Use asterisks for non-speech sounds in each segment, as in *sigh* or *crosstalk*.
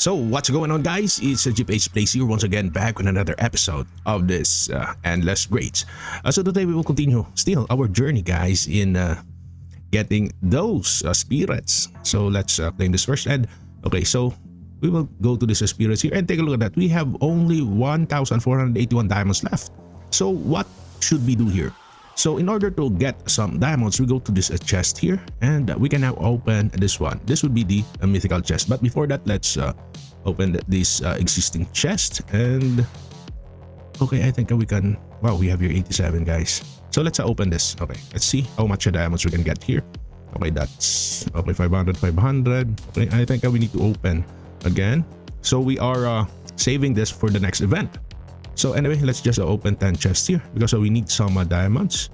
So what's going on guys? It's GPH Plays here once again back with another episode of this uh, Endless Grades. Uh, so today we will continue still our journey guys in uh, getting those uh, spirits. So let's uh, claim this first and okay so we will go to this spirits here and take a look at that. We have only 1,481 diamonds left. So what should we do here? So in order to get some diamonds, we go to this uh, chest here and uh, we can now open this one. This would be the uh, mythical chest. But before that, let's uh, open this uh, existing chest and okay, I think we can, wow, we have here 87 guys. So let's uh, open this. Okay, let's see how much diamonds we can get here. Okay, that's okay, 500, 500. Okay, I think we need to open again. So we are saving this for the next event. So anyway, let's just open 10 chests here because we need some uh, diamonds.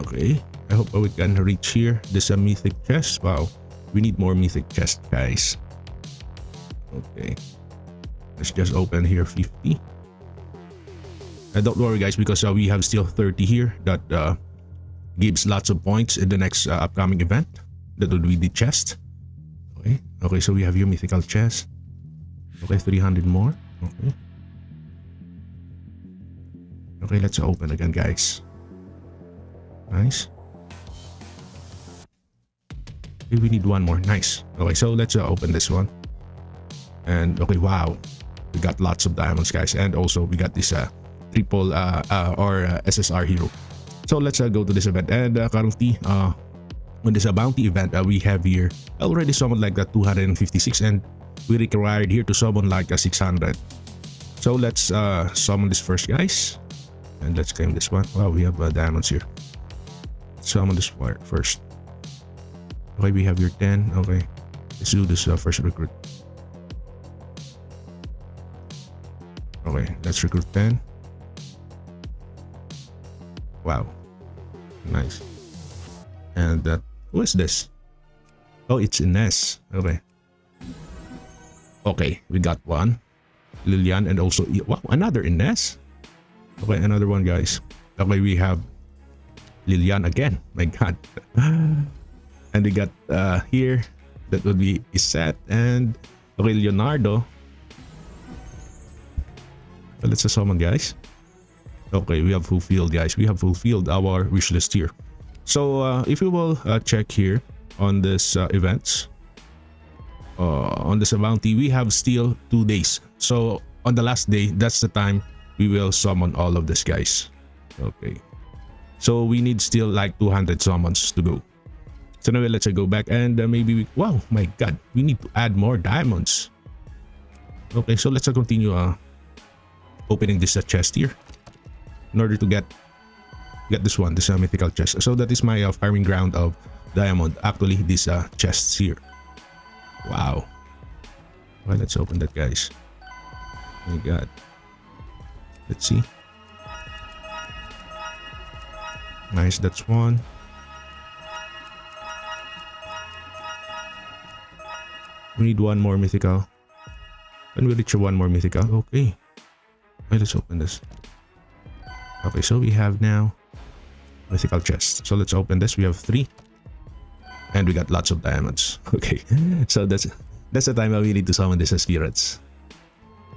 Okay, I hope we can reach here. This is a mythic chest. Wow, we need more mythic chests, guys. Okay, let's just open here 50. And don't worry, guys, because uh, we have still 30 here that uh, gives lots of points in the next uh, upcoming event. That would be the chest. Okay, okay, so we have your mythical chest. Okay, 300 more. Okay. Okay, let's open again, guys. Nice. Okay, we need one more. Nice. Okay, so let's uh, open this one. And okay, wow. We got lots of diamonds, guys. And also, we got this uh, triple uh, uh, or uh, SSR hero. So let's uh, go to this event. And uh, currently, uh, on this uh, bounty event, uh, we have here already summoned like that 256 and we required here to summon like a 600. So let's uh, summon this first, guys. And let's claim this one. Wow, we have uh, diamonds here. so i'm Summon this part first. Okay, we have your 10. Okay, let's do this uh, first recruit. Okay, let's recruit 10. Wow, nice. And uh, who is this? Oh, it's Ines. Okay. Okay, we got one. Lilian and also wow, another Ines. Okay, another one, guys. Okay, we have Lilian again. My God. *gasps* and we got uh, here, that would be Iset and okay, Leonardo. Let's summon, guys. Okay, we have fulfilled, guys. We have fulfilled our wish list here. So, uh, if you will uh, check here on this uh, events, uh, on this bounty, we have still two days. So, on the last day, that's the time we will summon all of these guys. Okay. So we need still like 200 summons to go. So now let's go back and uh, maybe we, wow, my god, we need to add more diamonds. Okay, so let's uh, continue uh, opening this uh, chest here in order to get get this one, this uh, mythical chest. So that is my uh, farming ground of diamond. Actually, these uh, chests here. Wow. Well, let's open that, guys. my god. Let's see. Nice, that's one. We need one more mythical. When we reach one more mythical, okay. Let's open this. Okay, so we have now mythical chest. So let's open this. We have three. And we got lots of diamonds. *laughs* Okay, so that's that's the time we need to summon these spirits.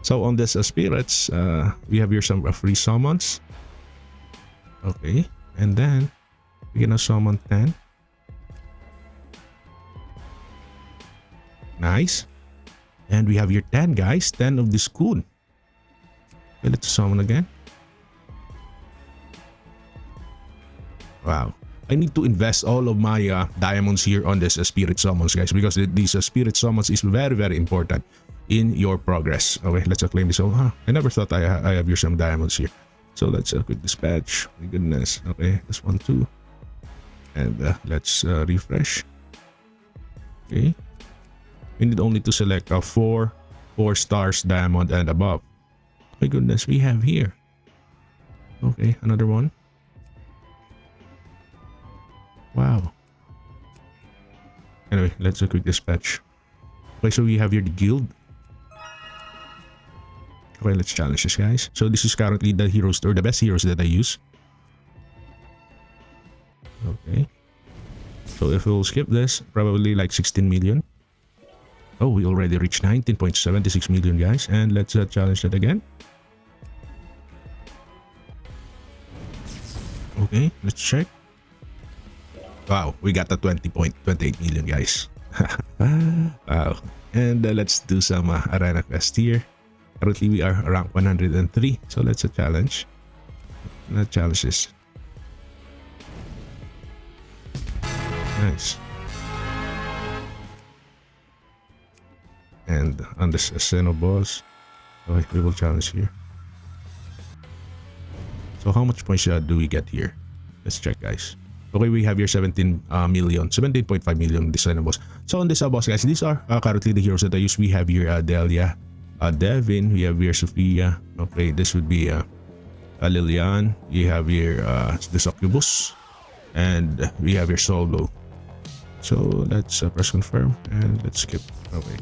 So on this uh, spirits, uh, we have here some uh, free summons. Okay, and then we're gonna summon 10. Nice. And we have here 10 guys, 10 of this cool. Okay, let's summon again. Wow. I need to invest all of my uh, diamonds here on this uh, spirit summons guys because these uh, spirit summons is very very important in your progress. Okay, let's claim this. Oh, huh, I never thought I, I have here some diamonds here. So let's uh, quick dispatch. My goodness. Okay, this one too. And uh, let's uh, refresh. Okay. We need only to select a four, four stars diamond and above. My goodness, we have here. Okay, another one. Wow. Anyway, let's uh, quick dispatch. Okay, so we have here the guild. Okay, let's challenge this, guys. So this is currently the heroes or the best heroes that I use. Okay. So if we'll skip this, probably like 16 million. Oh, we already reached 19.76 million, guys. And let's uh, challenge that again. Okay, let's check. Wow, we got the 20.28 million, guys. *laughs* wow. And uh, let's do some uh, arena quest here. Currently, we are rank 103. So let's a challenge. Let's this. Nice. And on the Xeno boss, okay, we will challenge here. So how much points uh, do we get here? Let's check, guys. Okay, we have here 17 uh, million, 17.5 million this boss. So on this uh, boss, guys, these are uh, currently the heroes that I use. We have here uh, Delia, uh, Devin, we have here Sophia. Okay, this would be uh, uh, Lilian. You have here uh, the Succubus, and we have here Solo. So let's uh, press confirm and let's skip. Okay.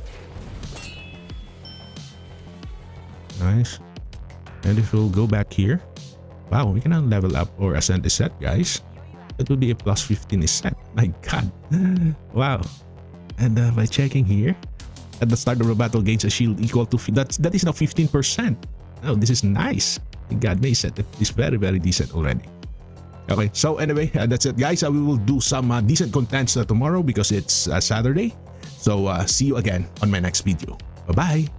Nice. And if we'll go back here, wow, we can now level up or ascend the set, guys that would be a plus 15 is set. *laughs* My god. wow. And uh, by checking here, at the start of the battle gains a shield equal to that's that is now 15%. Oh, this is nice. God, may set is very very decent already. Okay, so anyway, uh, that's it guys. Uh, we will do some uh, decent contents uh, tomorrow because it's uh, Saturday. So uh, see you again on my next video. Bye-bye.